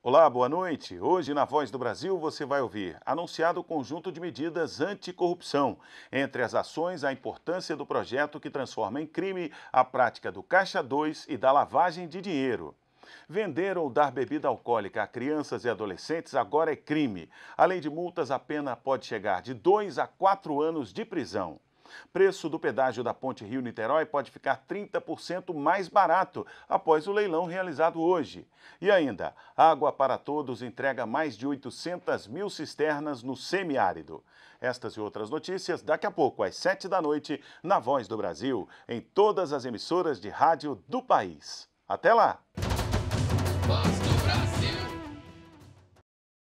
Olá, boa noite. Hoje na Voz do Brasil você vai ouvir anunciado o conjunto de medidas anticorrupção. Entre as ações, a importância do projeto que transforma em crime a prática do Caixa 2 e da lavagem de dinheiro. Vender ou dar bebida alcoólica a crianças e adolescentes agora é crime. Além de multas, a pena pode chegar de 2 a 4 anos de prisão. Preço do pedágio da Ponte Rio-Niterói pode ficar 30% mais barato após o leilão realizado hoje. E ainda, Água para Todos entrega mais de 800 mil cisternas no semiárido. Estas e outras notícias daqui a pouco, às 7 da noite, na Voz do Brasil, em todas as emissoras de rádio do país. Até lá!